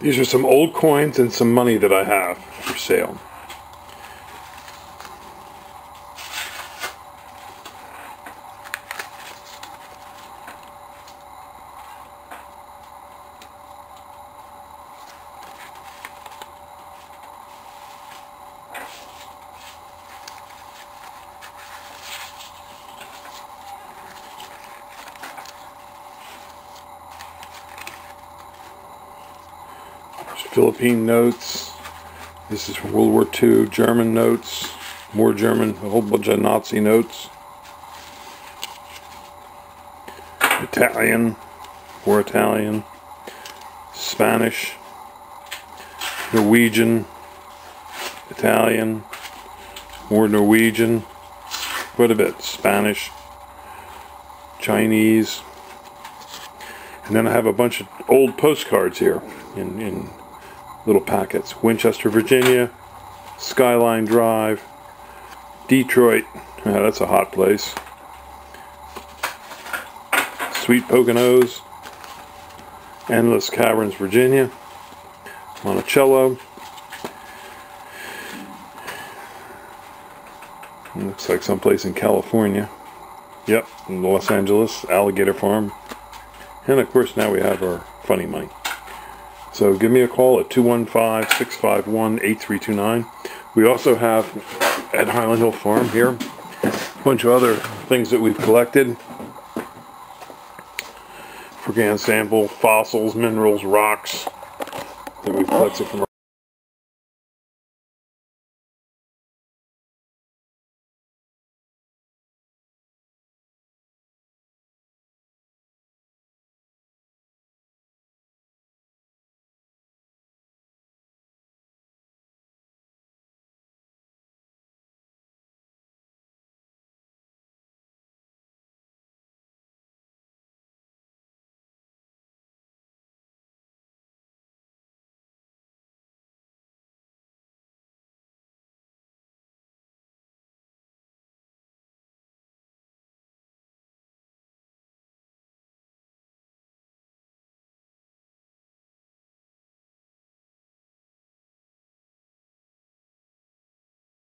These are some old coins and some money that I have for sale. Philippine notes. This is from World War II. German notes. More German. A whole bunch of Nazi notes. Italian. More Italian. Spanish. Norwegian. Italian. More Norwegian. Quite a bit. Spanish. Chinese. And then I have a bunch of old postcards here in, in little packets. Winchester, Virginia, Skyline Drive, Detroit, yeah, that's a hot place. Sweet Poconos, Endless Caverns, Virginia, Monticello. Looks like someplace in California. Yep, Los Angeles, Alligator Farm. And of course now we have our funny money. So give me a call at 215-651-8329. We also have at Highland Hill Farm here a bunch of other things that we've collected. Forgan sample, fossils, minerals, rocks that we've collected from